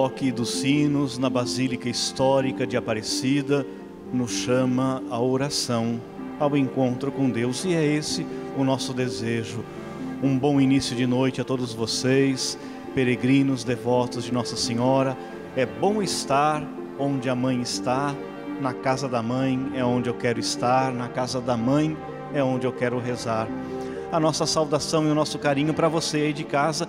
Toque dos sinos na Basílica Histórica de Aparecida nos chama à oração, ao encontro com Deus, e é esse o nosso desejo. Um bom início de noite a todos vocês, peregrinos devotos de Nossa Senhora. É bom estar onde a mãe está, na casa da mãe é onde eu quero estar, na casa da mãe é onde eu quero rezar. A nossa saudação e o nosso carinho para você aí de casa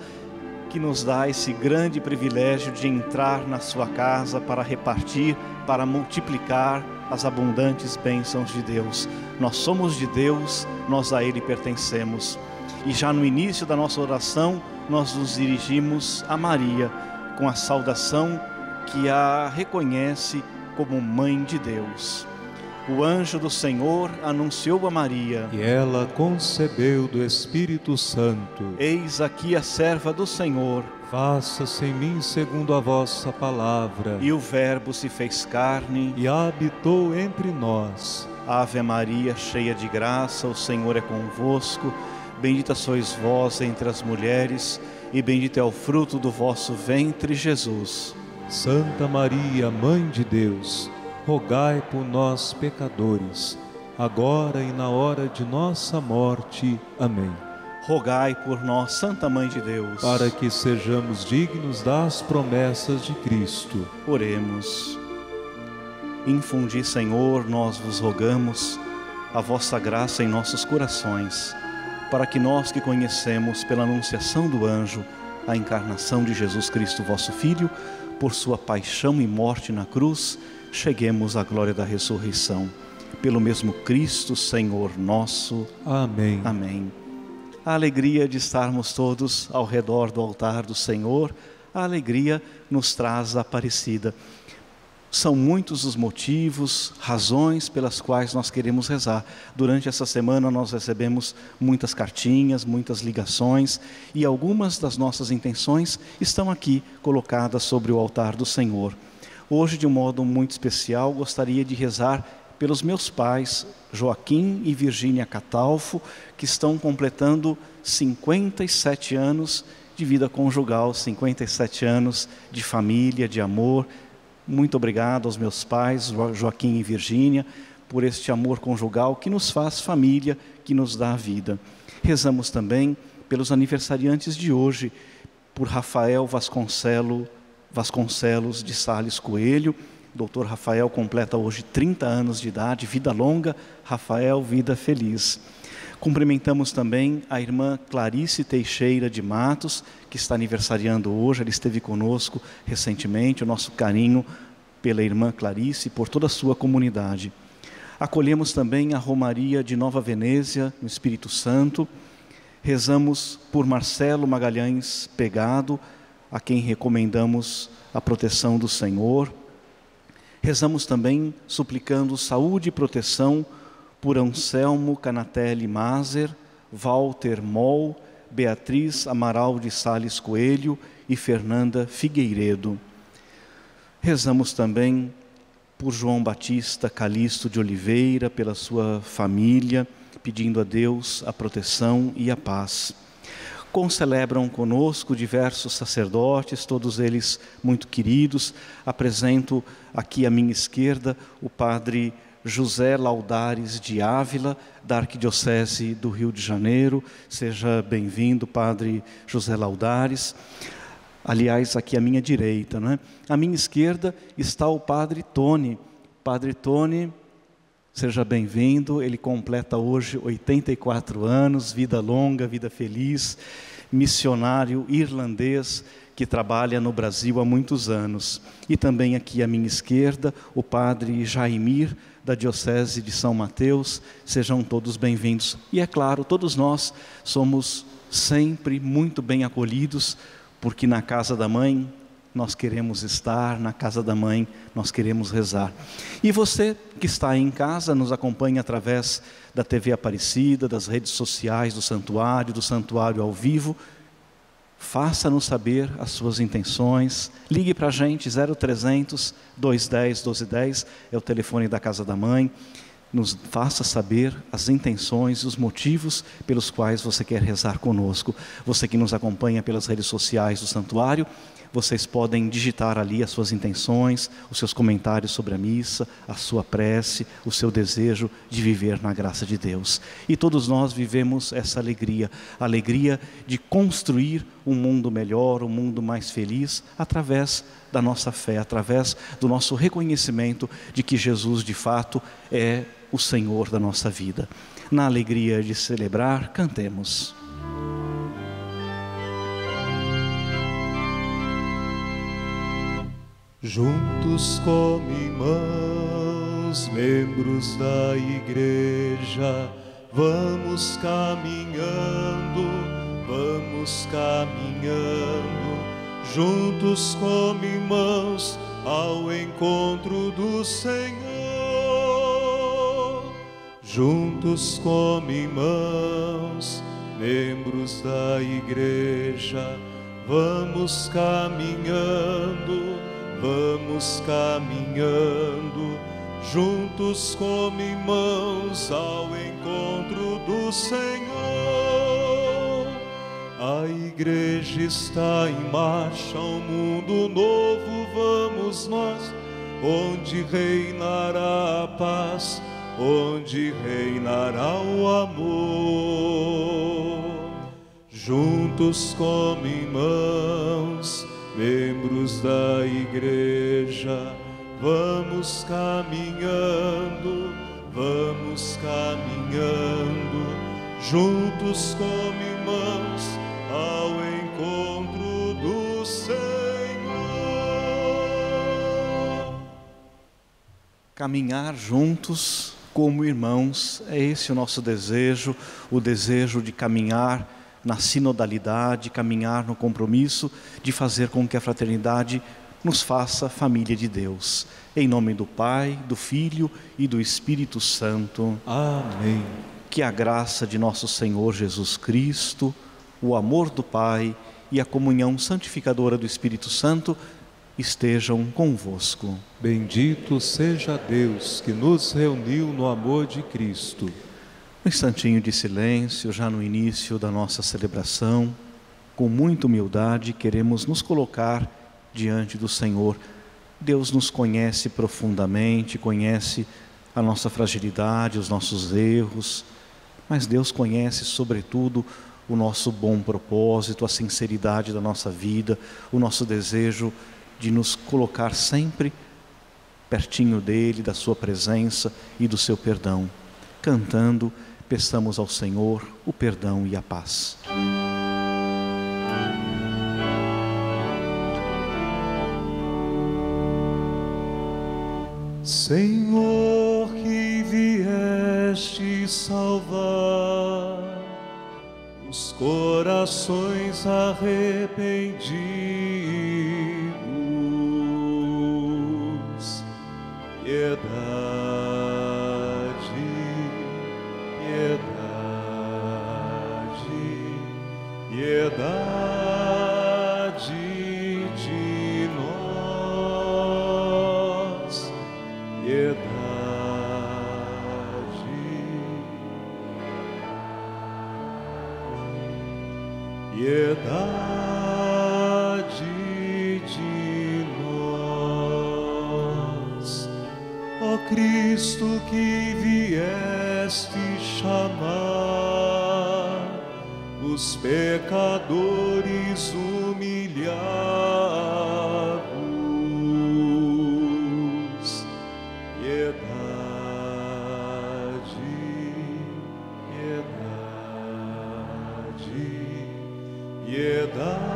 que nos dá esse grande privilégio de entrar na sua casa para repartir, para multiplicar as abundantes bênçãos de Deus. Nós somos de Deus, nós a Ele pertencemos. E já no início da nossa oração, nós nos dirigimos a Maria com a saudação que a reconhece como Mãe de Deus. O anjo do Senhor anunciou a Maria. E ela concebeu do Espírito Santo. Eis aqui a serva do Senhor. Faça-se em mim segundo a vossa palavra. E o Verbo se fez carne e habitou entre nós. Ave Maria, cheia de graça, o Senhor é convosco. Bendita sois vós entre as mulheres, e bendito é o fruto do vosso ventre, Jesus. Santa Maria, Mãe de Deus rogai por nós, pecadores, agora e na hora de nossa morte. Amém. Rogai por nós, Santa Mãe de Deus, para que sejamos dignos das promessas de Cristo. Oremos. Infundi, Senhor, nós vos rogamos a vossa graça em nossos corações, para que nós que conhecemos pela anunciação do anjo a encarnação de Jesus Cristo, vosso Filho, por sua paixão e morte na cruz, cheguemos à glória da ressurreição. Pelo mesmo Cristo, Senhor nosso. Amém. Amém. A alegria de estarmos todos ao redor do altar do Senhor, a alegria nos traz a Aparecida. São muitos os motivos, razões pelas quais nós queremos rezar. Durante essa semana nós recebemos muitas cartinhas, muitas ligações e algumas das nossas intenções estão aqui colocadas sobre o altar do Senhor. Hoje, de um modo muito especial, gostaria de rezar pelos meus pais, Joaquim e Virgínia Catalfo, que estão completando 57 anos de vida conjugal, 57 anos de família, de amor. Muito obrigado aos meus pais, Joaquim e Virgínia, por este amor conjugal que nos faz família, que nos dá vida. Rezamos também pelos aniversariantes de hoje, por Rafael Vasconcelo Vasconcelos de Sales Coelho. Doutor Rafael completa hoje 30 anos de idade, vida longa, Rafael, vida feliz. Cumprimentamos também a irmã Clarice Teixeira de Matos, que está aniversariando hoje, ela esteve conosco recentemente, o nosso carinho pela irmã Clarice e por toda a sua comunidade. Acolhemos também a Romaria de Nova Venezia, no Espírito Santo. Rezamos por Marcelo Magalhães Pegado, a quem recomendamos a proteção do Senhor. Rezamos também suplicando saúde e proteção por Anselmo Canatelli Mazer, Walter Moll, Beatriz Amaral de Sales Coelho e Fernanda Figueiredo. Rezamos também por João Batista Calixto de Oliveira, pela sua família, pedindo a Deus a proteção e a paz concelebram conosco diversos sacerdotes, todos eles muito queridos. Apresento aqui à minha esquerda o padre José Laudares de Ávila, da Arquidiocese do Rio de Janeiro. Seja bem-vindo, padre José Laudares. Aliás, aqui à minha direita, né? À minha esquerda está o padre Tony. Padre Tony, seja bem-vindo. Ele completa hoje 84 anos, vida longa, vida feliz missionário irlandês que trabalha no Brasil há muitos anos. E também aqui à minha esquerda, o padre Jaimir, da Diocese de São Mateus. Sejam todos bem-vindos. E é claro, todos nós somos sempre muito bem acolhidos, porque na casa da mãe nós queremos estar, na casa da mãe nós queremos rezar. E você que está em casa, nos acompanha através da TV Aparecida, das redes sociais do santuário, do santuário ao vivo, faça-nos saber as suas intenções. Ligue para a gente, 0300 210 1210, é o telefone da Casa da Mãe. Nos faça saber as intenções e os motivos pelos quais você quer rezar conosco. Você que nos acompanha pelas redes sociais do santuário, vocês podem digitar ali as suas intenções, os seus comentários sobre a missa, a sua prece, o seu desejo de viver na graça de Deus. E todos nós vivemos essa alegria, a alegria de construir um mundo melhor, um mundo mais feliz, através da nossa fé, através do nosso reconhecimento de que Jesus de fato é o Senhor da nossa vida. Na alegria de celebrar, cantemos. Juntos como irmãos, membros da igreja, vamos caminhando, vamos caminhando, juntos como irmãos, ao encontro do Senhor. Juntos como irmãos, membros da igreja, vamos caminhando Vamos caminhando juntos como irmãos ao encontro do Senhor. A igreja está em marcha, um mundo novo vamos nós, onde reinará a paz, onde reinará o amor. Juntos como irmãos, membros da igreja, vamos caminhando, vamos caminhando, juntos como irmãos, ao encontro do Senhor. Caminhar juntos como irmãos, é esse o nosso desejo, o desejo de caminhar na sinodalidade, caminhar no compromisso de fazer com que a fraternidade nos faça família de Deus. Em nome do Pai, do Filho e do Espírito Santo. Amém. Que a graça de nosso Senhor Jesus Cristo, o amor do Pai e a comunhão santificadora do Espírito Santo estejam convosco. Bendito seja Deus que nos reuniu no amor de Cristo. Um instantinho de silêncio, já no início da nossa celebração, com muita humildade, queremos nos colocar diante do Senhor. Deus nos conhece profundamente, conhece a nossa fragilidade, os nossos erros, mas Deus conhece, sobretudo, o nosso bom propósito, a sinceridade da nossa vida, o nosso desejo de nos colocar sempre pertinho dele, da sua presença e do seu perdão, cantando peçamos ao Senhor o perdão e a paz. Senhor, que vieste salvar os corações arrependidos, piedade piedade de nós, piedade, piedade de nós, ó Cristo que vieste chamar dos pecadores humilhados, piedade, piedade, piedade.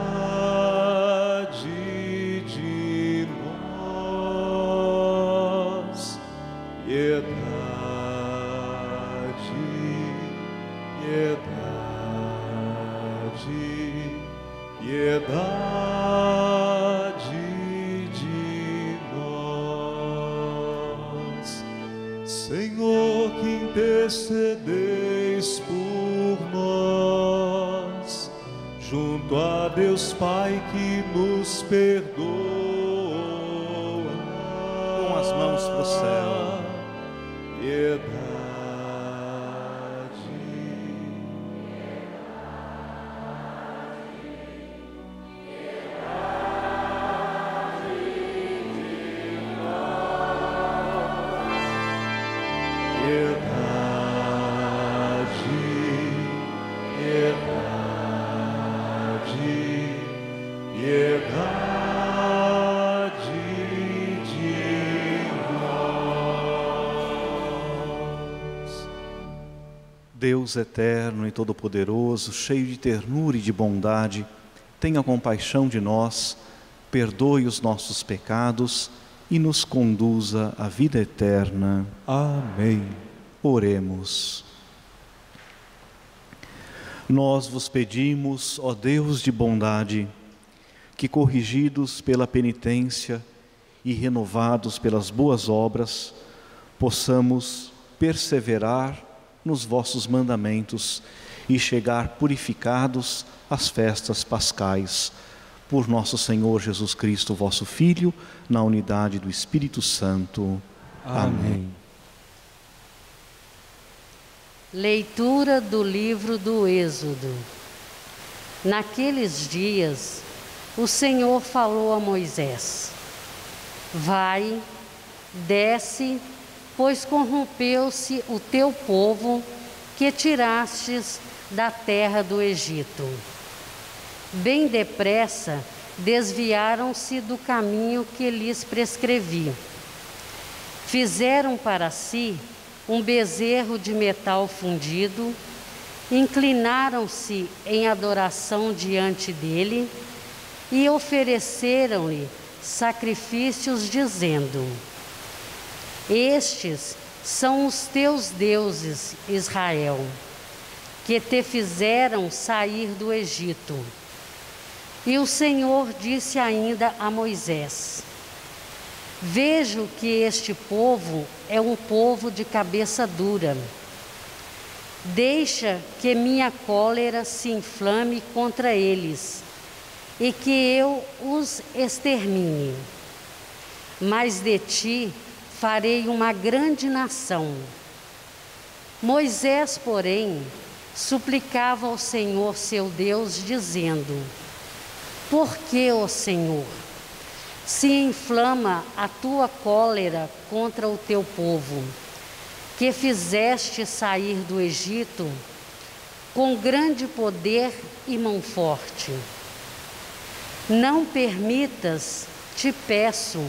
Deus eterno e todo-poderoso, cheio de ternura e de bondade, tenha compaixão de nós, perdoe os nossos pecados e nos conduza à vida eterna. Amém. Oremos. Nós vos pedimos, ó Deus de bondade, que corrigidos pela penitência e renovados pelas boas obras, possamos perseverar nos vossos mandamentos e chegar purificados às festas pascais. Por nosso Senhor Jesus Cristo, vosso Filho, na unidade do Espírito Santo. Amém. Leitura do livro do Êxodo. Naqueles dias, o Senhor falou a Moisés: Vai, desce pois corrompeu-se o teu povo que tirastes da terra do Egito. Bem depressa desviaram-se do caminho que lhes prescrevi. Fizeram para si um bezerro de metal fundido, inclinaram-se em adoração diante dele e ofereceram-lhe sacrifícios, dizendo: estes são os teus deuses, Israel, que te fizeram sair do Egito. E o Senhor disse ainda a Moisés: Vejo que este povo é um povo de cabeça dura. Deixa que minha cólera se inflame contra eles e que eu os extermine. Mas de ti farei uma grande nação. Moisés, porém, suplicava ao Senhor seu Deus, dizendo: Por que, ó Senhor, se inflama a tua cólera contra o teu povo, que fizeste sair do Egito com grande poder e mão forte? Não permitas, te peço,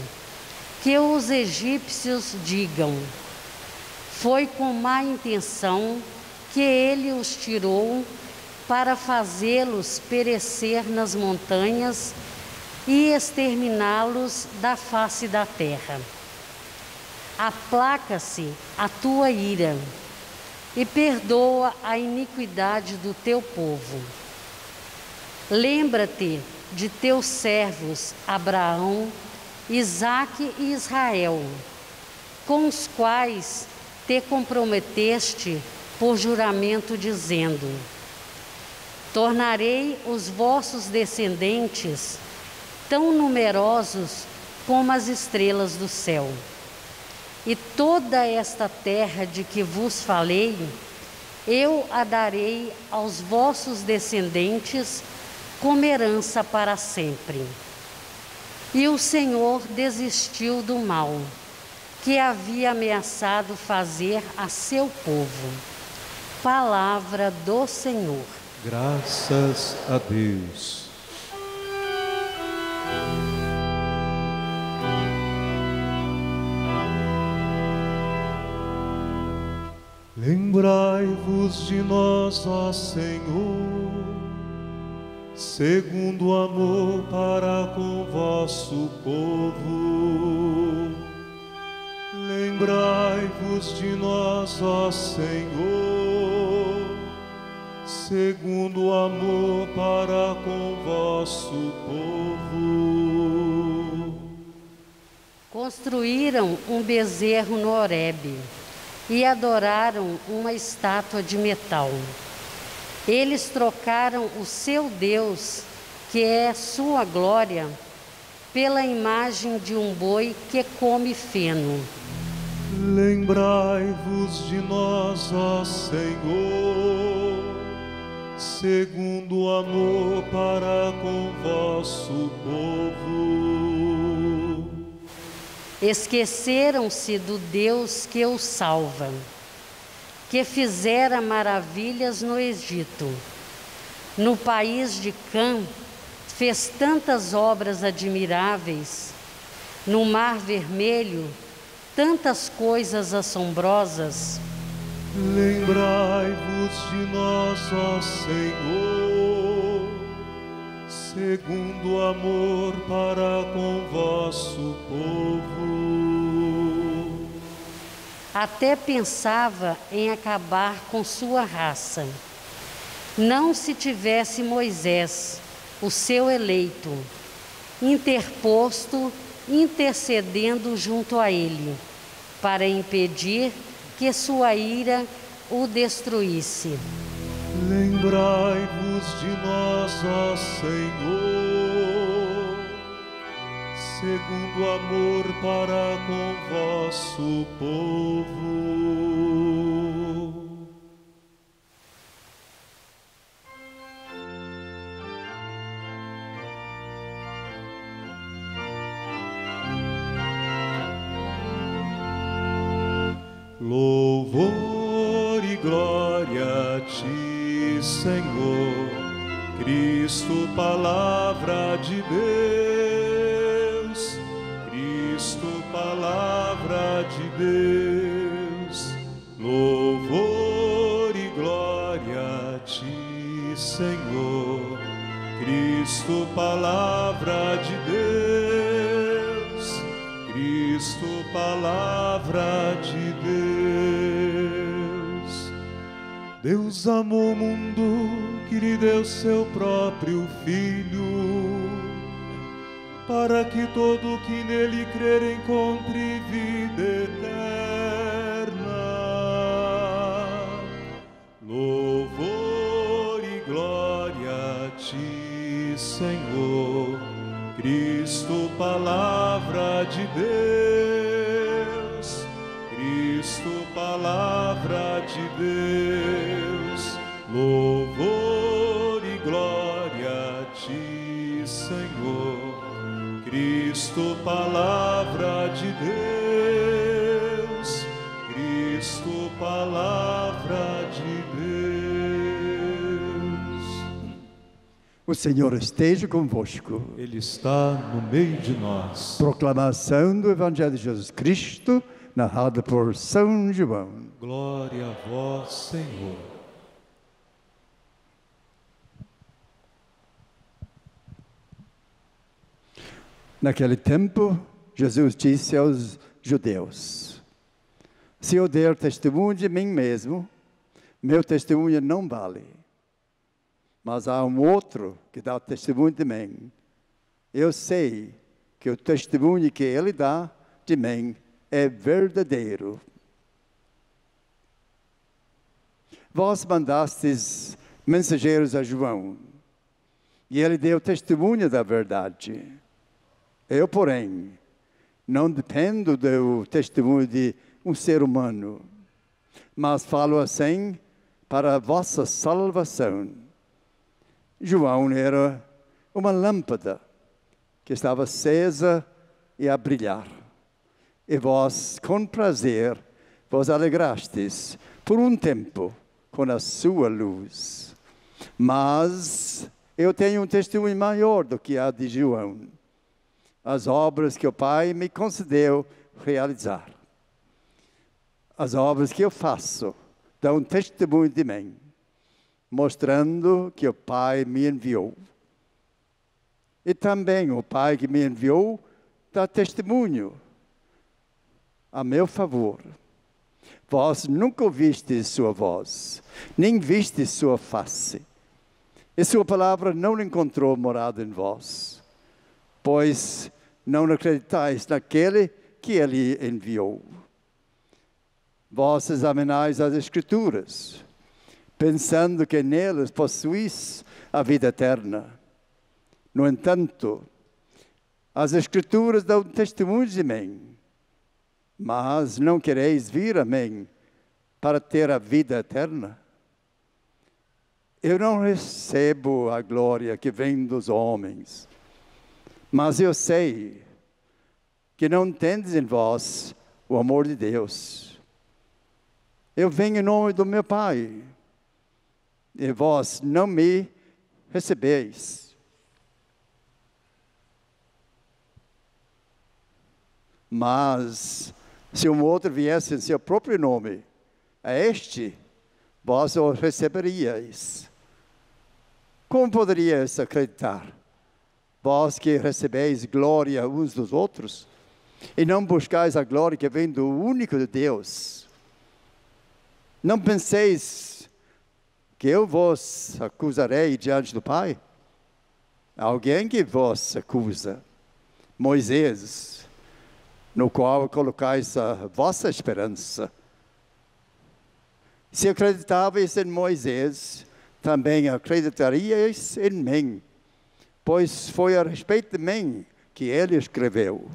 que os egípcios digam: Foi com má intenção que ele os tirou para fazê-los perecer nas montanhas e exterminá-los da face da terra. Aplaca-se a tua ira e perdoa a iniquidade do teu povo. Lembra-te de teus servos Abraão, Isaque e Israel, com os quais te comprometeste por juramento, dizendo: Tornarei os vossos descendentes tão numerosos como as estrelas do céu. E toda esta terra de que vos falei, eu a darei aos vossos descendentes como herança para sempre. E o Senhor desistiu do mal que havia ameaçado fazer a seu povo. Palavra do Senhor. Graças a Deus. Lembrai-vos de nós, ó Senhor segundo o amor para com vosso povo. Lembrai-vos de nós, ó Senhor, segundo o amor para com vosso povo. Construíram um bezerro no Horebe e adoraram uma estátua de metal. Eles trocaram o seu Deus, que é sua glória, pela imagem de um boi que come feno. Lembrai-vos de nós, ó Senhor, segundo o amor para com vosso povo. Esqueceram-se do Deus que os salva que fizera maravilhas no Egito. No país de Cã, fez tantas obras admiráveis, no Mar Vermelho, tantas coisas assombrosas. Lembrai-vos de nós, ó Senhor, segundo amor para com vosso povo. Até pensava em acabar com sua raça. Não se tivesse Moisés, o seu eleito, interposto, intercedendo junto a ele, para impedir que sua ira o destruísse. Lembrai-vos de nós, ó Senhor, segundo amor para com vosso povo. Louvor e glória a ti, Senhor, Cristo, palavra de Deus, palavra de Deus. Louvor e glória a ti, Senhor, Cristo, palavra de Deus, Cristo, palavra de Deus. Deus amou o mundo que lhe deu seu próprio Filho, para que todo que nele crer encontre vida eterna. Louvor e glória a ti, Senhor, Cristo, palavra de Deus, Cristo, palavra de Deus. Louvor Cristo, palavra de Deus, Cristo, palavra de Deus. O Senhor esteja convosco. Ele está no meio de nós. Proclamação do Evangelho de Jesus Cristo, narrada por São João. Glória a vós, Senhor. Naquele tempo, Jesus disse aos judeus: Se eu der testemunho de mim mesmo, meu testemunho não vale. Mas há um outro que dá testemunho de mim. Eu sei que o testemunho que ele dá de mim é verdadeiro. Vós mandastes mensageiros a João, e ele deu testemunho da verdade. Eu, porém, não dependo do testemunho de um ser humano, mas falo assim para a vossa salvação. João era uma lâmpada que estava acesa e a brilhar. E vós, com prazer, vos alegrastes por um tempo com a sua luz. Mas eu tenho um testemunho maior do que a de João as obras que o Pai me concedeu realizar. As obras que eu faço dão testemunho de mim, mostrando que o Pai me enviou. E também o Pai que me enviou dá testemunho a meu favor. Vós nunca ouvistes sua voz, nem vistes sua face. E sua palavra não encontrou morada em vós, pois não acreditais naquele que ele enviou. Vós examinais as Escrituras, pensando que nelas possuís a vida eterna. No entanto, as Escrituras dão testemunho de mim, mas não quereis vir a mim para ter a vida eterna. Eu não recebo a glória que vem dos homens mas eu sei que não tendes em vós o amor de Deus. Eu venho em nome do meu Pai, e vós não me recebeis. Mas se um outro viesse em seu próprio nome, a este vós o receberíeis. Como poderias acreditar? Vós que recebeis glória uns dos outros, e não buscais a glória que vem do único Deus. Não penseis que eu vos acusarei diante do Pai? Alguém que vos acusa, Moisés, no qual colocais a vossa esperança. Se acreditáveis em Moisés, também acreditaríeis em mim, pois foi a respeito de mim que ele escreveu.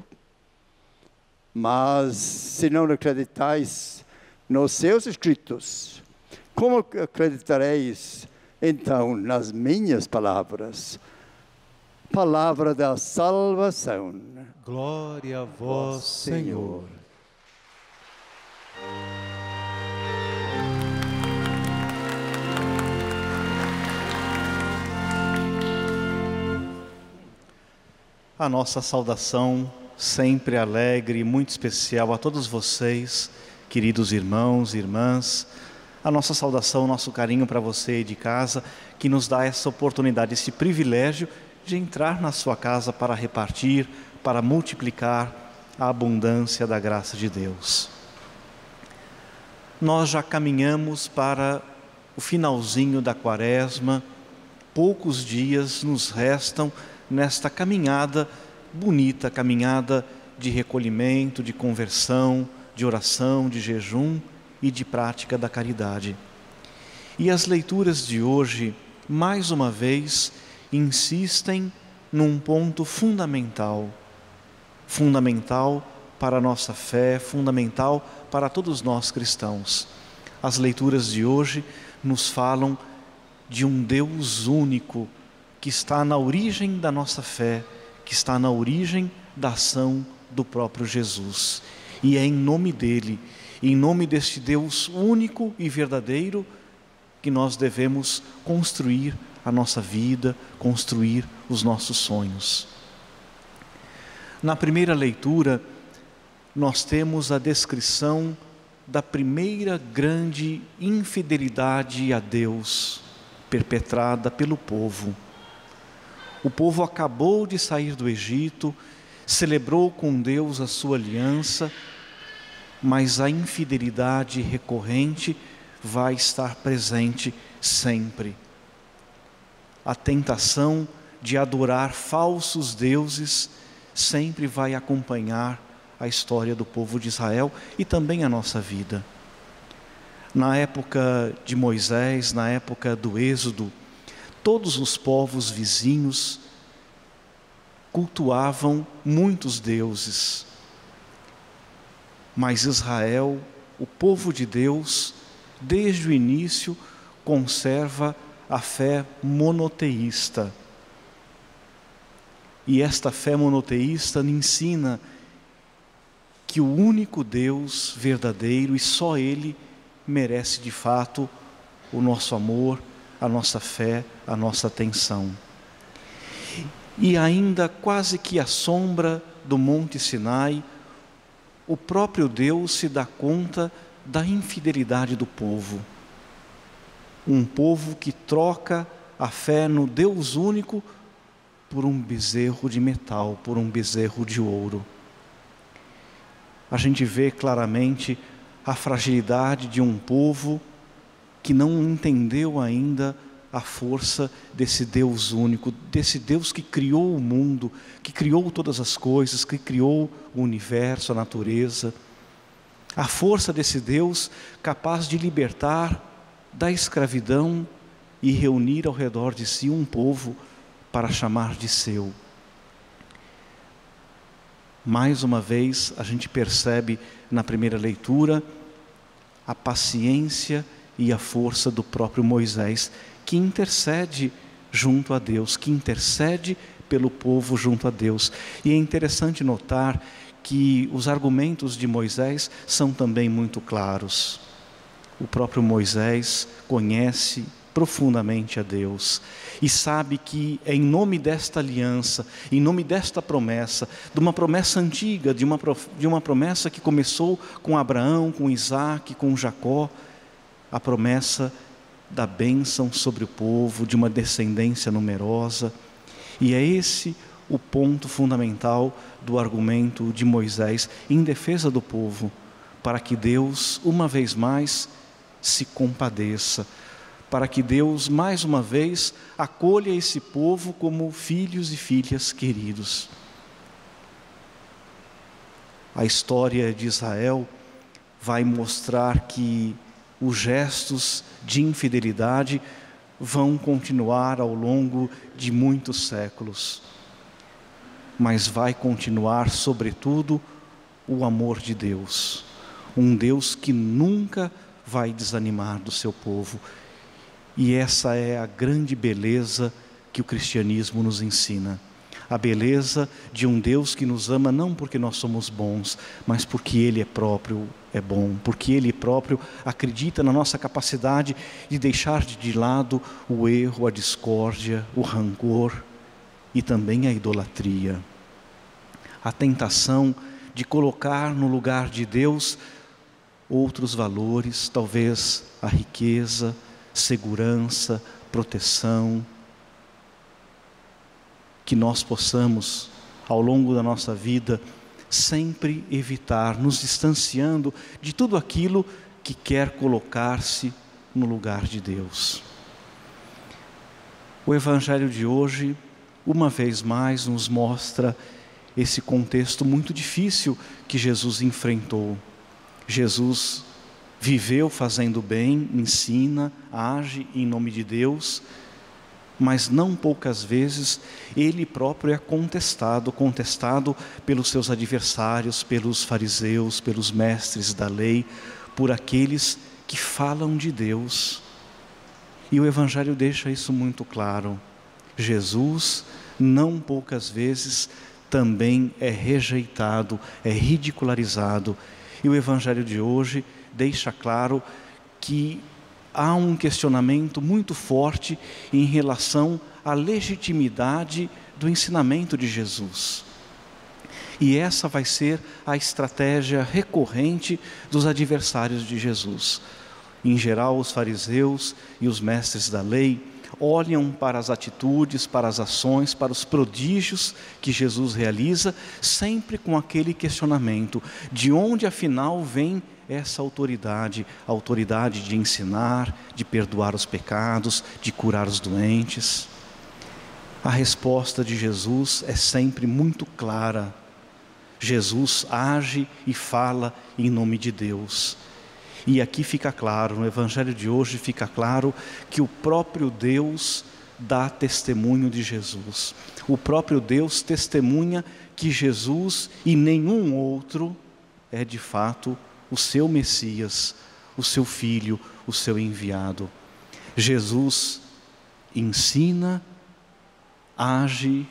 Mas se não acreditais nos seus escritos, como acreditareis então nas minhas palavras? Palavra da salvação. Glória a vós, Senhor. A nossa saudação sempre alegre e muito especial a todos vocês, queridos irmãos e irmãs. A nossa saudação, nosso carinho para você de casa, que nos dá essa oportunidade, esse privilégio de entrar na sua casa para repartir, para multiplicar a abundância da graça de Deus. Nós já caminhamos para o finalzinho da quaresma, poucos dias nos restam nesta caminhada bonita, caminhada de recolhimento, de conversão, de oração, de jejum e de prática da caridade. E as leituras de hoje, mais uma vez, insistem num ponto fundamental, fundamental para a nossa fé, fundamental para todos nós cristãos. As leituras de hoje nos falam de um Deus único que está na origem da nossa fé, que está na origem da ação do próprio Jesus. E é em nome dele, em nome deste Deus único e verdadeiro, que nós devemos construir a nossa vida, construir os nossos sonhos. Na primeira leitura, nós temos a descrição da primeira grande infidelidade a Deus perpetrada pelo povo. O povo acabou de sair do Egito, celebrou com Deus a sua aliança, mas a infidelidade recorrente vai estar presente sempre. A tentação de adorar falsos deuses sempre vai acompanhar a história do povo de Israel e também a nossa vida. Na época de Moisés, na época do Êxodo, todos os povos vizinhos cultuavam muitos deuses. Mas Israel, o povo de Deus, desde o início conserva a fé monoteísta. E esta fé monoteísta ensina que o único Deus verdadeiro e só Ele merece de fato o nosso amor, a nossa fé, a nossa atenção. E ainda quase que à sombra do Monte Sinai, o próprio Deus se dá conta da infidelidade do povo. Um povo que troca a fé no Deus único por um bezerro de metal, por um bezerro de ouro. A gente vê claramente a fragilidade de um povo que não entendeu ainda a força desse Deus único, desse Deus que criou o mundo, que criou todas as coisas, que criou o universo, a natureza. A força desse Deus capaz de libertar da escravidão e reunir ao redor de si um povo para chamar de seu. Mais uma vez, a gente percebe na primeira leitura a paciência a força do próprio Moisés, que intercede junto a Deus, que intercede pelo povo junto a Deus. E é interessante notar que os argumentos de Moisés são também muito claros. O próprio Moisés conhece profundamente a Deus e sabe que é em nome desta aliança, em nome desta promessa, de uma promessa antiga, de uma, de uma promessa que começou com Abraão, com Isaac, com Jacó, a promessa da bênção sobre o povo, de uma descendência numerosa. E é esse o ponto fundamental do argumento de Moisés em defesa do povo, para que Deus, uma vez mais, se compadeça, para que Deus, mais uma vez, acolha esse povo como filhos e filhas queridos. A história de Israel vai mostrar que os gestos de infidelidade vão continuar ao longo de muitos séculos, mas vai continuar, sobretudo, o amor de Deus, um Deus que nunca vai desanimar do seu povo. E essa é a grande beleza que o cristianismo nos ensina. A beleza de um Deus que nos ama não porque nós somos bons, mas porque Ele é próprio é bom, porque Ele próprio acredita na nossa capacidade de deixar de lado o erro, a discórdia, o rancor e também a idolatria. A tentação de colocar no lugar de Deus outros valores, talvez a riqueza, segurança, proteção, que nós possamos, ao longo da nossa vida, sempre evitar, nos distanciando de tudo aquilo que quer colocar-se no lugar de Deus. O Evangelho de hoje, uma vez mais, nos mostra esse contexto muito difícil que Jesus enfrentou. Jesus viveu fazendo bem, ensina, age em nome de Deus, mas não poucas vezes ele próprio é contestado, contestado pelos seus adversários, pelos fariseus, pelos mestres da lei, por aqueles que falam de Deus. E o Evangelho deixa isso muito claro. Jesus, não poucas vezes, também é rejeitado, é ridicularizado. E o Evangelho de hoje deixa claro que há um questionamento muito forte em relação à legitimidade do ensinamento de Jesus. E essa vai ser a estratégia recorrente dos adversários de Jesus. Em geral, os fariseus e os mestres da lei olham para as atitudes, para as ações, para os prodígios que Jesus realiza, sempre com aquele questionamento: de onde afinal vem essa autoridade, a autoridade de ensinar, de perdoar os pecados, de curar os doentes. A resposta de Jesus é sempre muito clara. Jesus age e fala em nome de Deus. E aqui fica claro, no Evangelho de hoje fica claro que o próprio Deus dá testemunho de Jesus. O próprio Deus testemunha que Jesus e nenhum outro é de fato o seu Messias, o seu Filho, o seu enviado. Jesus ensina, age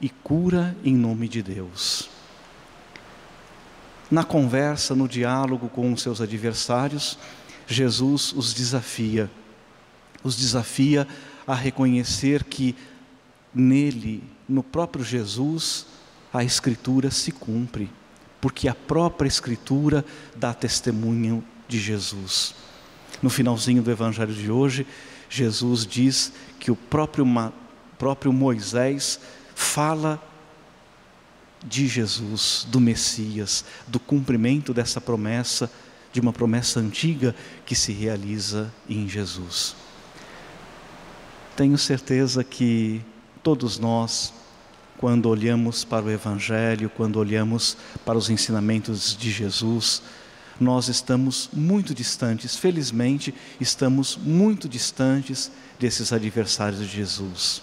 e cura em nome de Deus. Na conversa, no diálogo com os seus adversários, Jesus os desafia, os desafia a reconhecer que nele, no próprio Jesus, a Escritura se cumpre porque a própria Escritura dá testemunho de Jesus. No finalzinho do Evangelho de hoje, Jesus diz que o próprio, próprio Moisés fala de Jesus, do Messias, do cumprimento dessa promessa, de uma promessa antiga que se realiza em Jesus. Tenho certeza que todos nós, quando olhamos para o Evangelho, quando olhamos para os ensinamentos de Jesus, nós estamos muito distantes, felizmente, estamos muito distantes desses adversários de Jesus,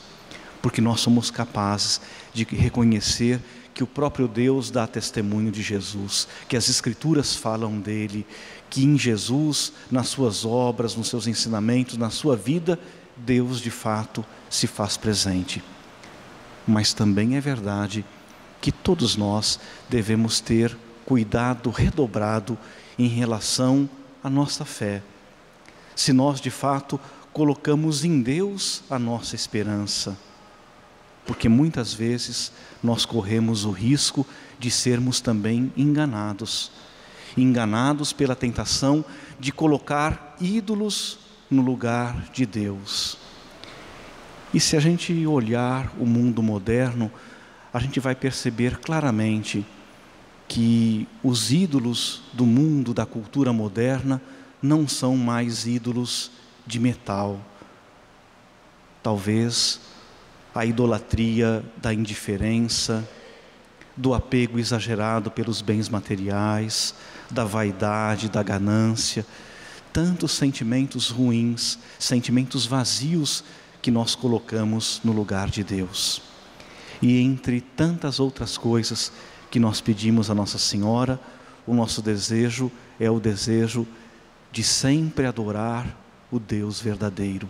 porque nós somos capazes de reconhecer que o próprio Deus dá testemunho de Jesus, que as Escrituras falam dele, que em Jesus, nas suas obras, nos seus ensinamentos, na sua vida, Deus de fato se faz presente mas também é verdade que todos nós devemos ter cuidado redobrado em relação à nossa fé. Se nós de fato colocamos em Deus a nossa esperança. Porque muitas vezes nós corremos o risco de sermos também enganados enganados pela tentação de colocar ídolos no lugar de Deus. E se a gente olhar o mundo moderno, a gente vai perceber claramente que os ídolos do mundo, da cultura moderna, não são mais ídolos de metal. Talvez a idolatria da indiferença, do apego exagerado pelos bens materiais, da vaidade, da ganância, tantos sentimentos ruins, sentimentos vazios que nós colocamos no lugar de Deus. E entre tantas outras coisas que nós pedimos a Nossa Senhora, o nosso desejo é o desejo de sempre adorar o Deus verdadeiro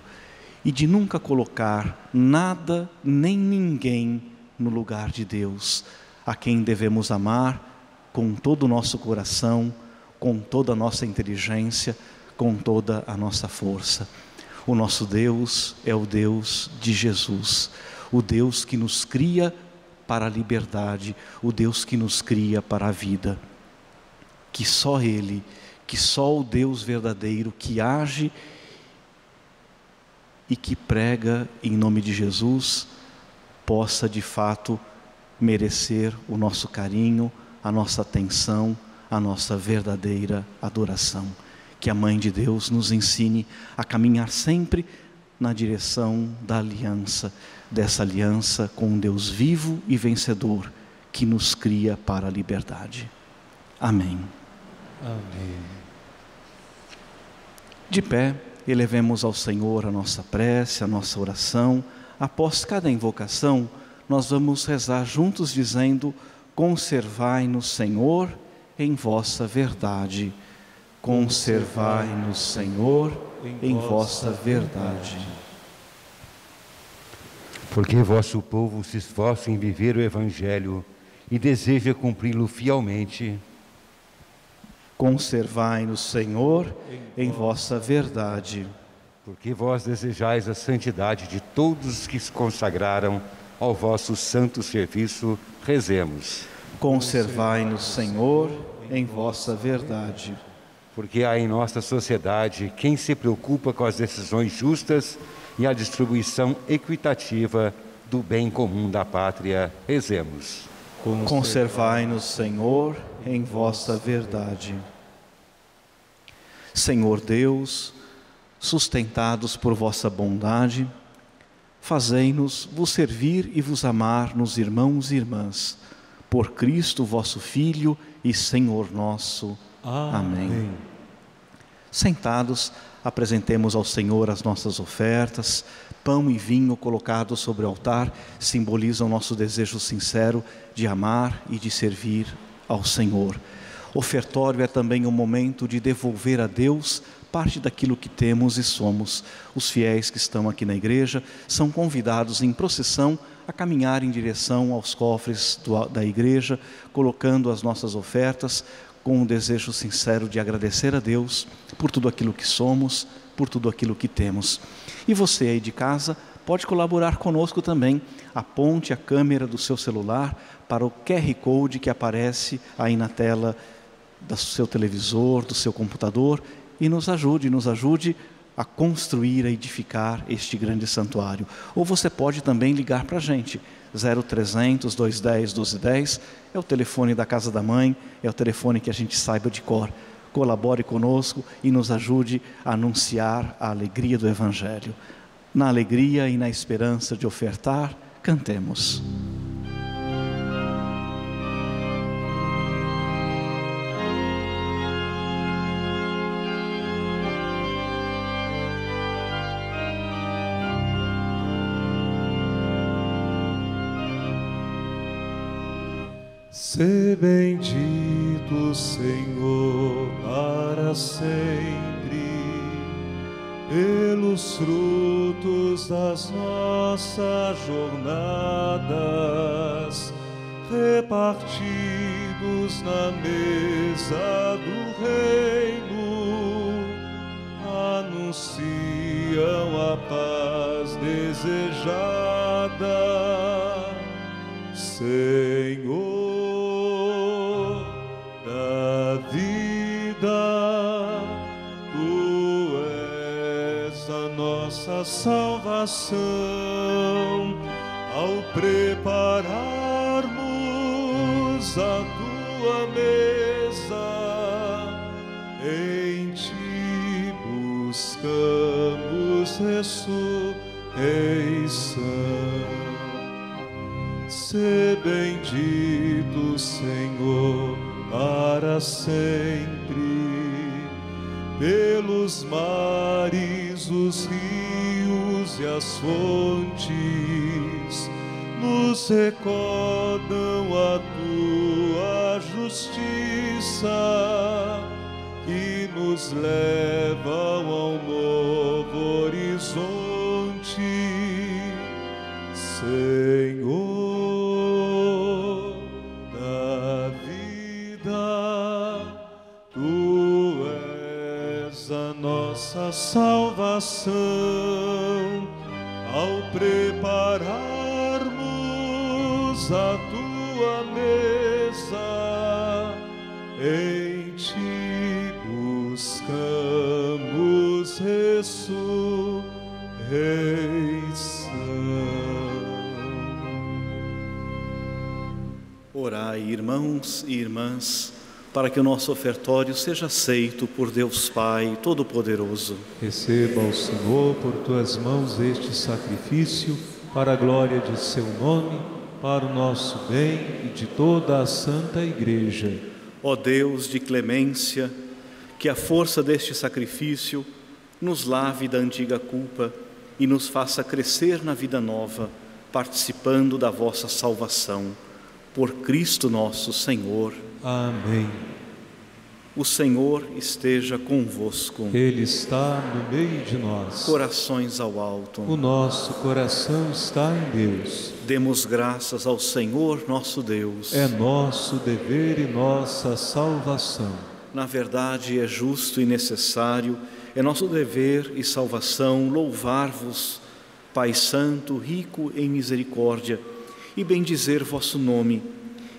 e de nunca colocar nada nem ninguém no lugar de Deus, a quem devemos amar com todo o nosso coração, com toda a nossa inteligência, com toda a nossa força. O nosso Deus é o Deus de Jesus, o Deus que nos cria para a liberdade, o Deus que nos cria para a vida. Que só Ele, que só o Deus verdadeiro que age e que prega em nome de Jesus, possa de fato merecer o nosso carinho, a nossa atenção, a nossa verdadeira adoração. Que a Mãe de Deus nos ensine a caminhar sempre na direção da aliança, dessa aliança com um Deus vivo e vencedor que nos cria para a liberdade. Amém. Amém. De pé, elevemos ao Senhor a nossa prece, a nossa oração. Após cada invocação, nós vamos rezar juntos dizendo: Conservai-nos, Senhor, em vossa verdade. Conservai-nos, Senhor, em vossa verdade. Porque vosso povo se esforça em viver o Evangelho e deseja cumpri-lo fielmente. Conservai-nos, Senhor, em vossa verdade. Porque vós desejais a santidade de todos os que se consagraram ao vosso santo serviço, rezemos. Conservai-nos, Senhor, em vossa verdade. Porque há em nossa sociedade quem se preocupa com as decisões justas e a distribuição equitativa do bem comum da pátria, rezemos. Conservai-nos, Senhor, em vossa verdade. Senhor Deus, sustentados por vossa bondade, fazei-nos vos servir e vos amar nos irmãos e irmãs, por Cristo vosso Filho e Senhor nosso. Amém. Amém. Sentados, apresentemos ao Senhor as nossas ofertas. Pão e vinho colocados sobre o altar simbolizam nosso desejo sincero de amar e de servir ao Senhor. Ofertório é também um momento de devolver a Deus parte daquilo que temos e somos. Os fiéis que estão aqui na igreja são convidados em procissão a caminhar em direção aos cofres do, da igreja, colocando as nossas ofertas com um desejo sincero de agradecer a Deus por tudo aquilo que somos, por tudo aquilo que temos. E você aí de casa pode colaborar conosco também. Aponte a câmera do seu celular para o QR Code que aparece aí na tela do seu televisor, do seu computador e nos ajude, nos ajude a construir, a edificar este grande santuário. Ou você pode também ligar para a gente, 0300 210 1210, é o telefone da Casa da Mãe, é o telefone que a gente saiba de cor. Colabore conosco e nos ajude a anunciar a alegria do Evangelho. Na alegria e na esperança de ofertar, cantemos. Ser bendito, Senhor, para sempre, pelos frutos das nossas jornadas, repartidos na mesa do Reino, anunciam a paz desejada, Senhor nossa salvação ao prepararmos a Tua mesa. Em Ti buscamos ressurreição. Sê bendito, Senhor, para sempre. Pelos mares, os rios e as fontes nos recordam a tua justiça que nos levam ao salvação ao prepararmos a tua mesa. Em ti buscamos ressurreição. Orai, irmãos e irmãs, para que o nosso ofertório seja aceito por Deus Pai Todo-Poderoso. Receba o Senhor por tuas mãos este sacrifício, para a glória de seu nome, para o nosso bem e de toda a Santa Igreja. Ó Deus de clemência, que a força deste sacrifício nos lave da antiga culpa e nos faça crescer na vida nova, participando da vossa salvação. Por Cristo nosso Senhor. Amém. O Senhor esteja convosco. Ele está no meio de nós. Corações ao alto. O nosso coração está em Deus. Demos graças ao Senhor nosso Deus. É nosso dever e nossa salvação. Na verdade, é justo e necessário, é nosso dever e salvação louvar-vos, Pai Santo, rico em misericórdia, e bendizer vosso nome,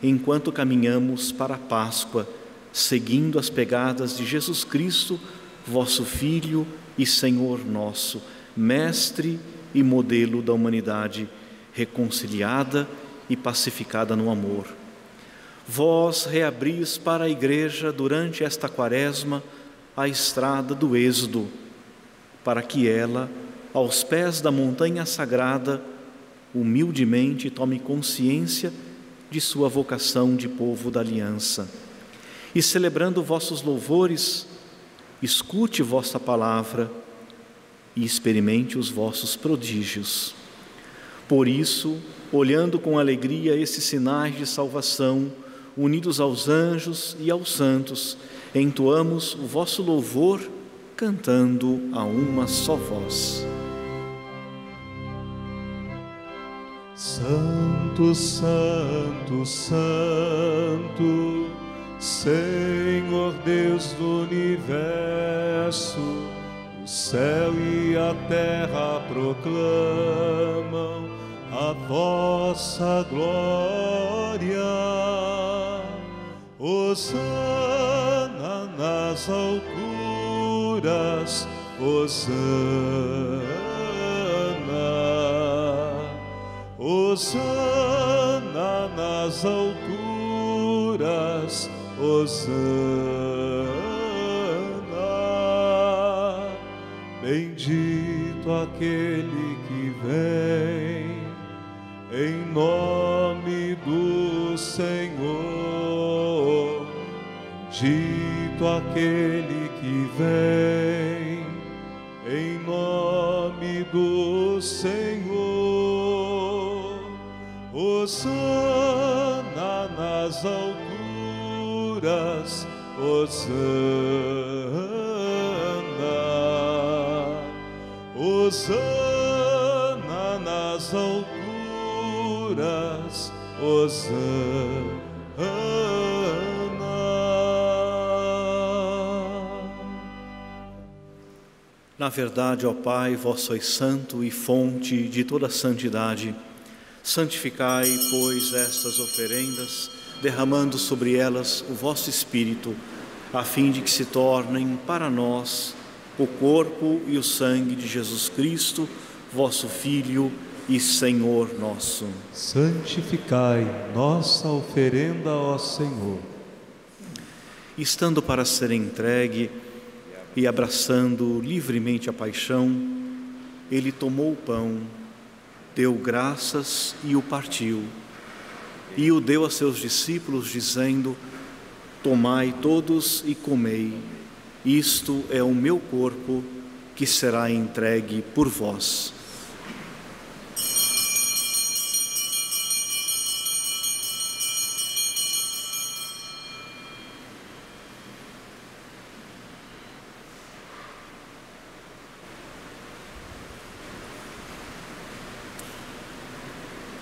enquanto caminhamos para a Páscoa, seguindo as pegadas de Jesus Cristo, vosso Filho e Senhor nosso, Mestre e modelo da humanidade, reconciliada e pacificada no amor. Vós reabris para a Igreja durante esta quaresma a estrada do Êxodo, para que ela, aos pés da montanha sagrada, humildemente tome consciência de sua vocação de povo da aliança. E celebrando vossos louvores, escute vossa palavra e experimente os vossos prodígios. Por isso, olhando com alegria esses sinais de salvação, unidos aos anjos e aos santos, entoamos o vosso louvor cantando a uma só voz. Santo, Santo, Santo, Senhor Deus do universo, o céu e a terra proclamam a vossa glória. Hosana nas alturas, Hosana. Hosana nas alturas, Hosana. Bendito aquele que vem em nome do Senhor. Bendito aquele que vem em nome do Senhor. Hosana nas alturas, Hosana. Hosana nas alturas, Hosana. Na verdade, ó Pai, vós sois santo e fonte de toda santidade. Santificai, pois, estas oferendas, derramando sobre elas o vosso Espírito, a fim de que se tornem para nós o corpo e o sangue de Jesus Cristo, vosso Filho e Senhor nosso. Santificai nossa oferenda, ó Senhor. Estando para ser entregue, e abraçando livremente a paixão, ele tomou o pão, deu graças e o partiu. E o deu a seus discípulos, dizendo: Tomai todos e comei, isto é o meu corpo que será entregue por vós.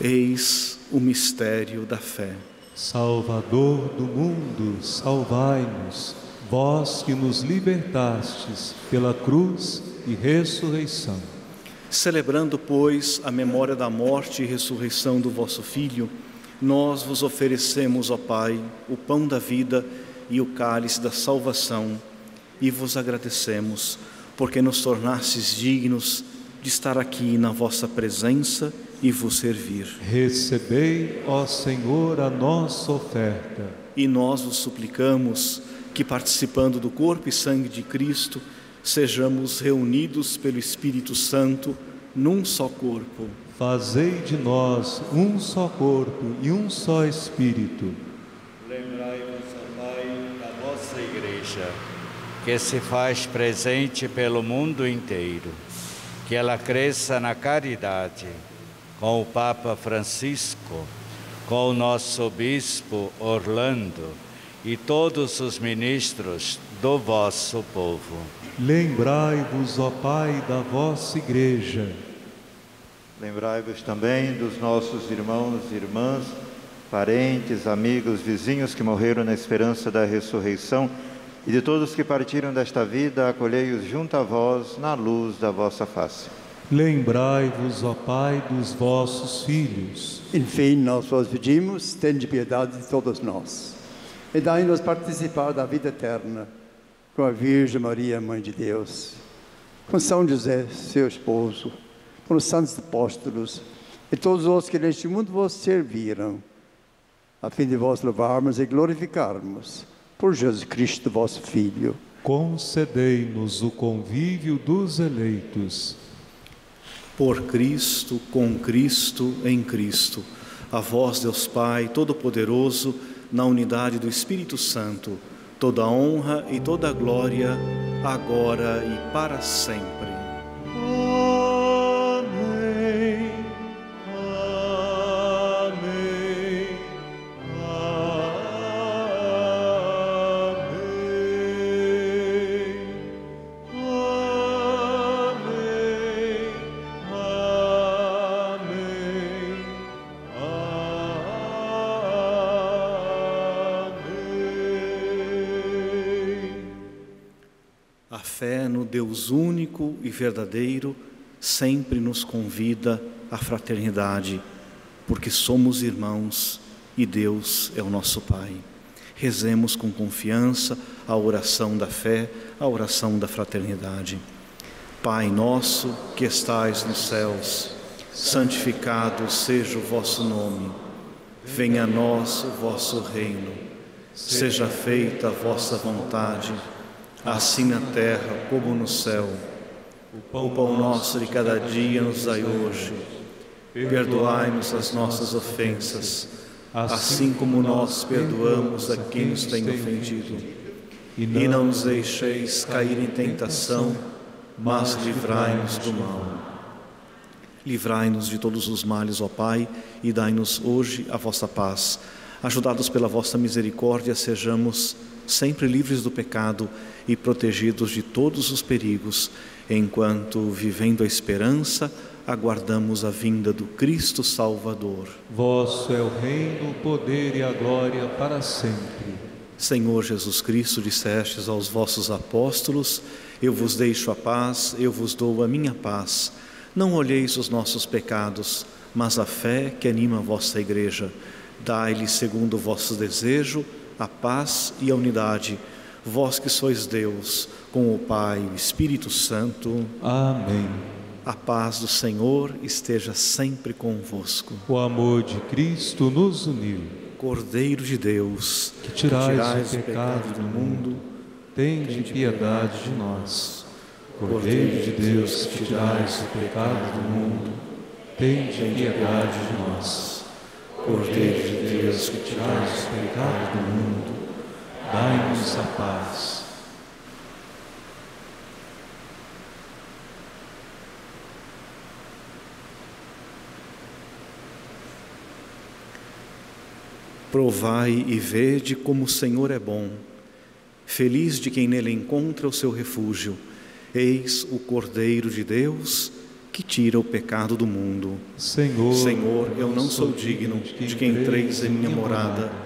Eis o mistério da fé. Salvador do mundo, salvai-nos, vós que nos libertastes pela cruz e ressurreição. Celebrando, pois, a memória da morte e ressurreição do vosso Filho, nós vos oferecemos, ó Pai, o pão da vida e o cálice da salvação, e vos agradecemos, porque nos tornastes dignos de estar aqui na vossa presença e vos servir. Recebei, ó Senhor, a nossa oferta. E nós vos suplicamos que, participando do corpo e sangue de Cristo, sejamos reunidos pelo Espírito Santo num só corpo. Fazei de nós um só corpo e um só Espírito. Lembrai-vos, ó Pai, da vossa Igreja, que se faz presente pelo mundo inteiro, que ela cresça na caridade com o Papa Francisco, com o nosso Bispo Orlando e todos os ministros do vosso povo. Lembrai-vos, ó Pai, da vossa Igreja. Lembrai-vos também dos nossos irmãos e irmãs, parentes, amigos, vizinhos que morreram na esperança da ressurreição e de todos que partiram desta vida, acolhei-os junto a vós na luz da vossa face. Lembrai-vos, ó Pai, dos vossos filhos. Enfim, nós vos pedimos, tende piedade de todos nós. E dai-nos participar da vida eterna com a Virgem Maria, Mãe de Deus, com São José, seu esposo, com os santos apóstolos e todos os que neste mundo vos serviram, a fim de vos louvarmos e glorificarmos por Jesus Cristo, vosso Filho. Concedei-nos o convívio dos eleitos por Cristo, com Cristo, em Cristo. A vós, Deus Pai Todo-Poderoso, na unidade do Espírito Santo, toda honra e toda glória, agora e para sempre. Único e verdadeiro sempre nos convida à fraternidade, porque somos irmãos e Deus é o nosso Pai. Rezemos com confiança a oração da fé, a oração da fraternidade. Pai nosso que estais nos céus, santificado seja o vosso nome. Venha a nós o vosso reino. Seja feita a vossa vontade assim na terra como no céu. O pão nosso de cada dia nos dai hoje. Perdoai-nos as nossas ofensas, assim como nós perdoamos a quem nos tem ofendido. E não nos deixeis cair em tentação, mas livrai-nos do mal. Livrai-nos de todos os males, ó Pai, e dai-nos hoje a vossa paz. Ajudados pela vossa misericórdia, sejamos sempre livres do pecado e protegidos de todos os perigos, enquanto, vivendo a esperança, aguardamos a vinda do Cristo Salvador. Vosso é o reino, o poder e a glória para sempre. Senhor Jesus Cristo, dissestes aos vossos apóstolos: Eu vos deixo a paz, eu vos dou a minha paz. Não olheis os nossos pecados, mas a fé que anima a vossa igreja. Dai-lhe, segundo o vosso desejo, a paz e a unidade vós que sois Deus, com o Pai e o Espírito Santo. Amém. A paz do Senhor esteja sempre convosco. O amor de Cristo nos uniu. Cordeiro de Deus, que tirais, que tirais o pecado do mundo, tende piedade de nós. Cordeiro de Deus, que tirais o pecado do mundo, tende piedade de nós. Cordeiro de Deus, que tirais o pecado do mundo, dai-nos a paz. Provai e vede como o Senhor é bom. Feliz de quem nele encontra o seu refúgio. Eis o Cordeiro de Deus que tira o pecado do mundo. Senhor, Senhor eu não sou digno de que entreis em minha morada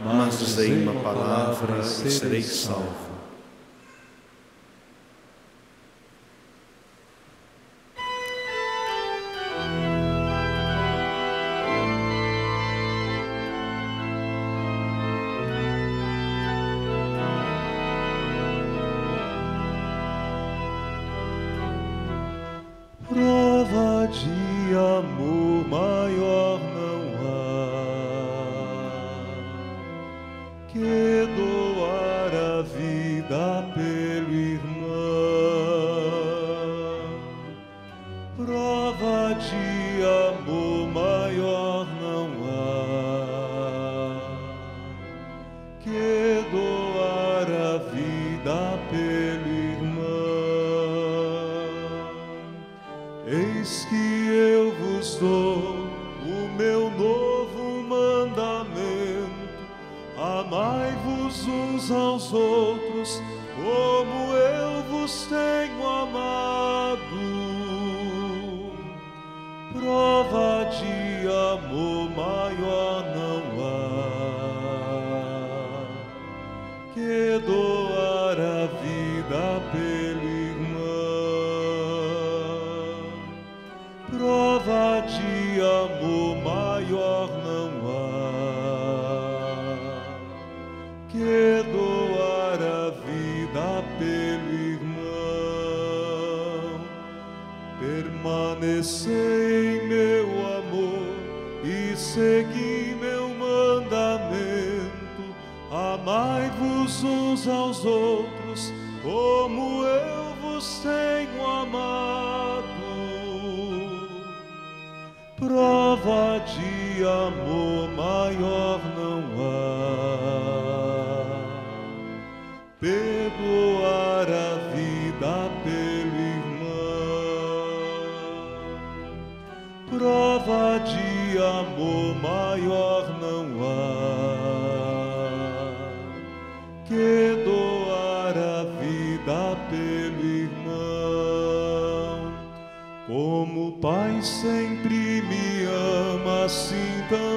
mas dizei uma palavra e serei salvo. agape.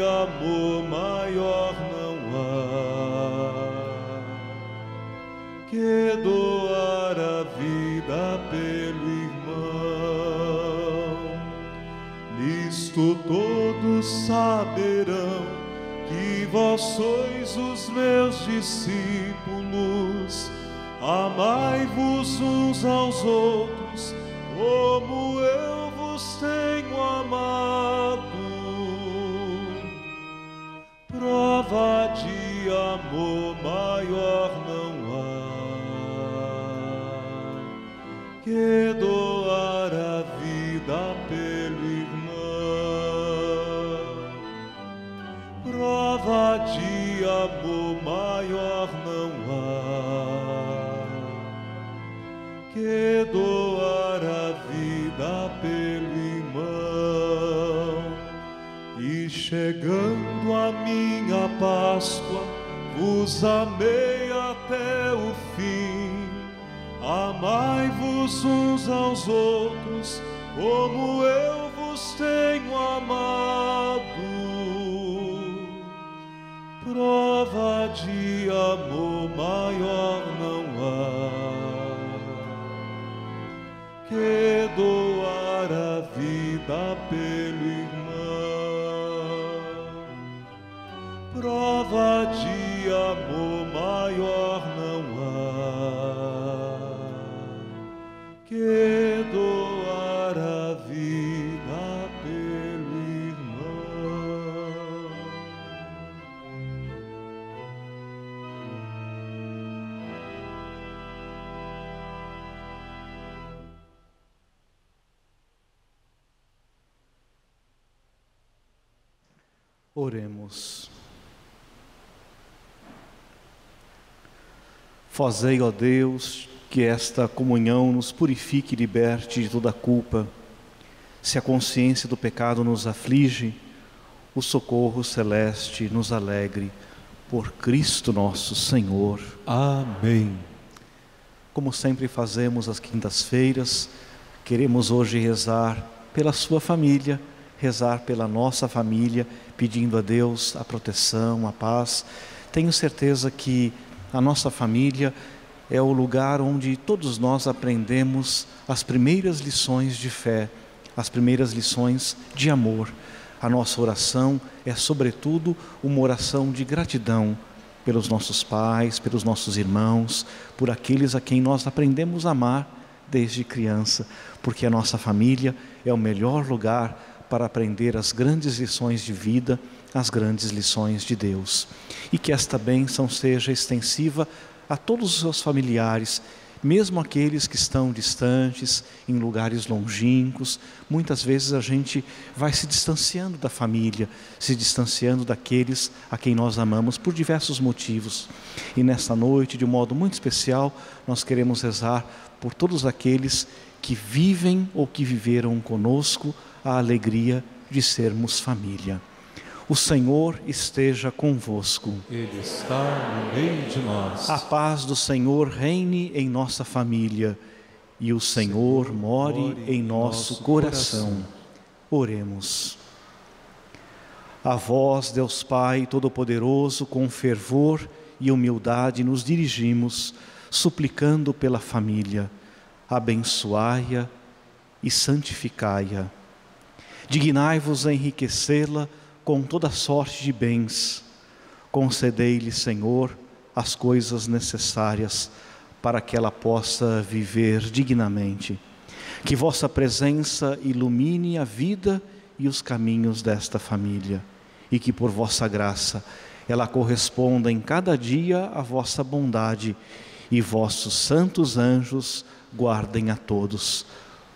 amor maior não há que doar a vida pelo irmão. Nisto todos saberão que vós sois os meus discípulos. Amai-vos uns aos outros, como eu vos tenho amado. Prova de amor maior não há que doar a vida pelo irmão. Prova de amor maior não há que doar a vida pelo chegando a minha Páscoa, vos amei até o fim. Amai-vos uns aos outros, como eu vos tenho amado. Prova de amor maior não há que doar a vida pelo Fazei, ó Deus, que esta comunhão nos purifique e liberte de toda culpa. Se a consciência do pecado nos aflige, o socorro celeste nos alegre. Por Cristo nosso Senhor. Amém. Como sempre fazemos às quintas-feiras, queremos hoje rezar pela sua família, rezar pela nossa família, pedindo a Deus a proteção, a paz. Tenho certeza que a nossa família é o lugar onde todos nós aprendemos as primeiras lições de fé, as primeiras lições de amor. A nossa oração é, sobretudo, uma oração de gratidão pelos nossos pais, pelos nossos irmãos, por aqueles a quem nós aprendemos a amar desde criança, porque a nossa família é o melhor lugar para aprender as grandes lições de vida, as grandes lições de Deus. E que esta bênção seja extensiva a todos os seus familiares, mesmo aqueles que estão distantes, em lugares longínquos. Muitas vezes a gente vai se distanciando da família, se distanciando daqueles a quem nós amamos por diversos motivos. E nesta noite, de um modo muito especial, nós queremos rezar por todos aqueles que vivem ou que viveram conosco a alegria de sermos família. O Senhor esteja convosco. Ele está no meio de nós. A paz do Senhor reine em nossa família e o Senhor more em nosso coração. Oremos. A vós, Deus Pai Todo-Poderoso, com fervor e humildade nos dirigimos, suplicando pela família. Abençoai-a e santificai-a. Dignai-vos a enriquecê-la com toda sorte de bens. Concedei-lhe, Senhor, as coisas necessárias para que ela possa viver dignamente. Que vossa presença ilumine a vida e os caminhos desta família, e que por vossa graça ela corresponda em cada dia à vossa bondade, e vossos santos anjos guardem a todos.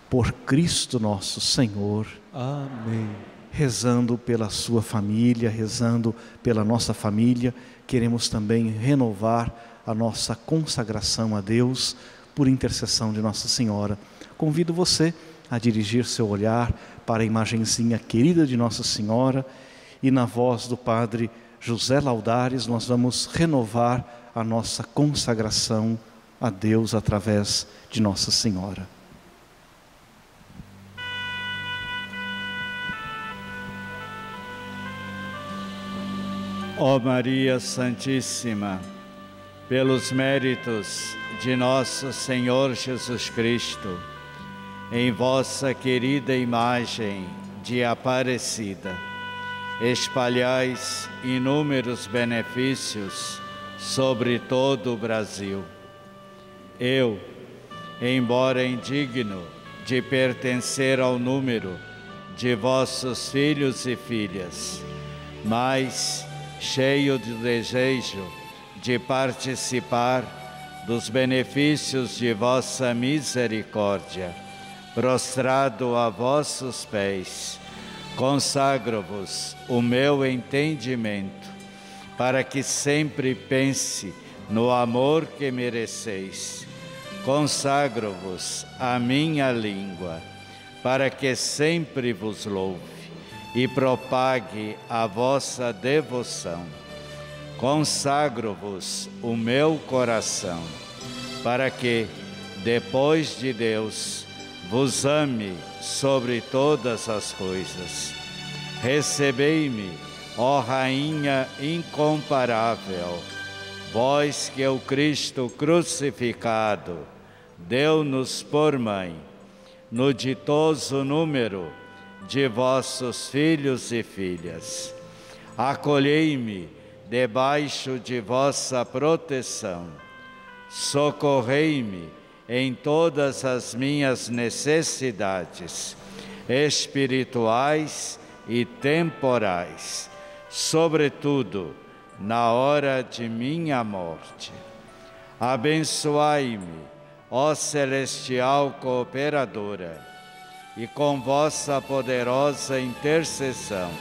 Por Cristo nosso Senhor. Amém. Rezando pela sua família, rezando pela nossa família, queremos também renovar a nossa consagração a Deus por intercessão de Nossa Senhora. Convido você a dirigir seu olhar para a imagenzinha querida de Nossa Senhora e na voz do Padre José Laudares nós vamos renovar a nossa consagração a Deus através de Nossa Senhora. Ó Maria Santíssima, pelos méritos de nosso Senhor Jesus Cristo, em vossa querida imagem de Aparecida. Espalhais inúmeros benefícios sobre todo o Brasil. Eu, embora indigno de pertencer ao número de vossos filhos e filhas, mas cheio de desejo de participar dos benefícios de vossa misericórdia, prostrado a vossos pés, consagro-vos o meu entendimento, para que sempre pense no amor que mereceis. Consagro-vos a minha língua, para que sempre vos louve e propague a vossa devoção. Consagro-vos o meu coração, para que, depois de Deus, vos ame sobre todas as coisas. Recebei-me, ó Rainha incomparável, vós que o Cristo crucificado deu-nos por mãe, no ditoso número de vossos filhos e filhas. Acolhei-me debaixo de vossa proteção. Socorrei-me em todas as minhas necessidades espirituais e temporais, sobretudo na hora de minha morte. Abençoai-me, ó celestial cooperadora, e com vossa poderosa intercessão,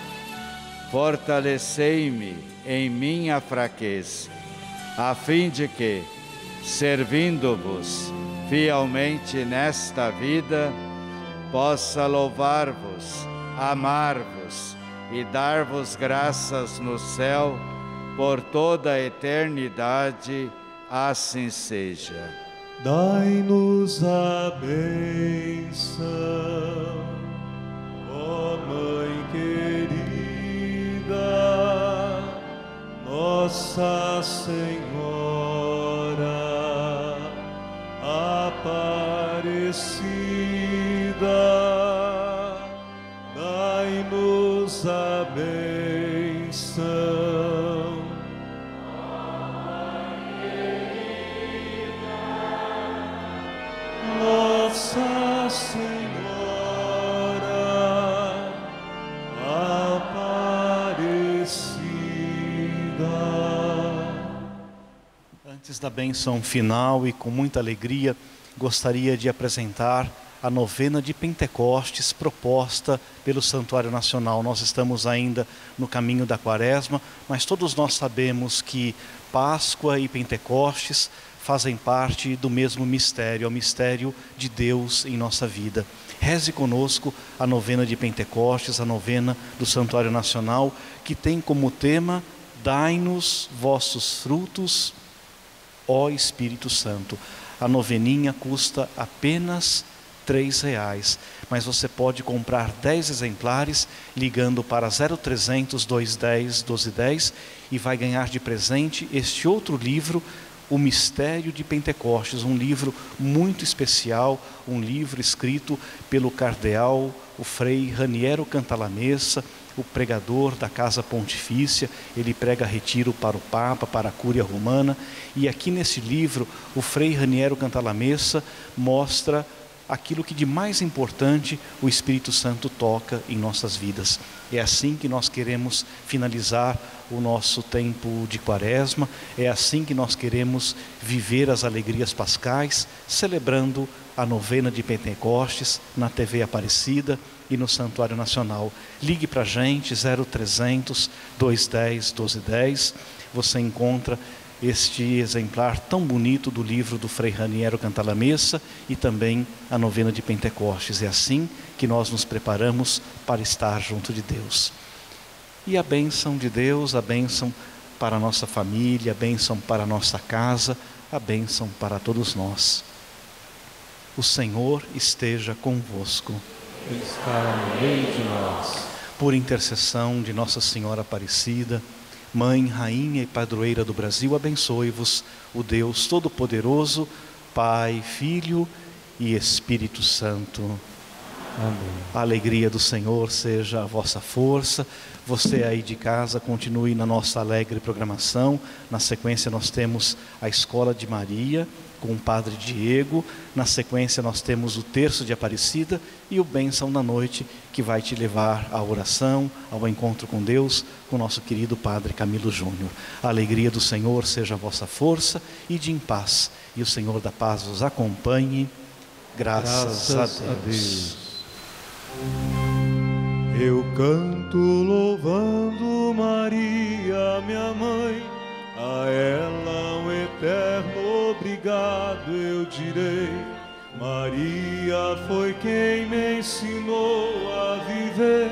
fortalecei-me em minha fraqueza, a fim de que, servindo-vos fielmente nesta vida, possa louvar-vos, amar-vos e dar-vos graças no céu por toda a eternidade. Assim seja. Dai-nos a bênção, ó Mãe querida, Nossa Senhora Aparecida, dai-nos a bênção. Da benção final e com muita alegria, gostaria de apresentar a novena de Pentecostes proposta pelo Santuário Nacional. Nós estamos ainda no caminho da Quaresma, mas todos nós sabemos que Páscoa e Pentecostes fazem parte do mesmo mistério, é o mistério de Deus em nossa vida. Reze conosco a novena de Pentecostes, a novena do Santuário Nacional, que tem como tema: Dai-nos vossos frutos, ó Espírito Santo. A noveninha custa apenas três reais, mas você pode comprar 10 exemplares ligando para 0300 210 1210 e vai ganhar de presente este outro livro o Mistério de Pentecostes, um livro muito especial, um livro escrito pelo cardeal, o frei Raniero Cantalamessa, o pregador da Casa Pontifícia, ele prega retiro para o Papa, para a Cúria Romana, e aqui nesse livro, o frei Raniero Cantalamessa mostra aquilo que de mais importante o Espírito Santo toca em nossas vidas. É assim que nós queremos finalizar o nosso tempo de quaresma, é assim que nós queremos viver as alegrias pascais, celebrando a novena de Pentecostes na TV Aparecida e no Santuário Nacional. Ligue para a gente, 0300 210 1210. Você encontra este exemplar tão bonito do livro do Frei Raniero Cantalamessa e também a novena de Pentecostes. É assim que nós nos preparamos para estar junto de Deus. E a bênção de Deus, a bênção para a nossa família, a bênção para a nossa casa, a bênção para todos nós. O Senhor esteja convosco. Está no meio de nós. Por intercessão de Nossa Senhora Aparecida, Mãe, Rainha e Padroeira do Brasil, abençoe-vos o Deus Todo-Poderoso, Pai, Filho e Espírito Santo. Amém. A alegria do Senhor seja a vossa força. Você aí de casa continue na nossa alegre programação. Na sequência nós temos a Escola de Maria com o Padre Diego. Na sequência nós temos o Terço de Aparecida e o Bênção da Noite, que vai te levar à oração, ao encontro com Deus, com nosso querido Padre Camilo Júnior. A alegria do Senhor seja a vossa força e de em paz. E o Senhor da paz vos acompanhe. Graças, Graças a. Deus. Eu canto louvando Maria, minha mãe, a ela um eterno obrigado eu direi. Maria foi quem me ensinou a viver,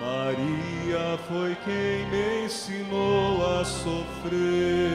Maria foi quem me ensinou a sofrer.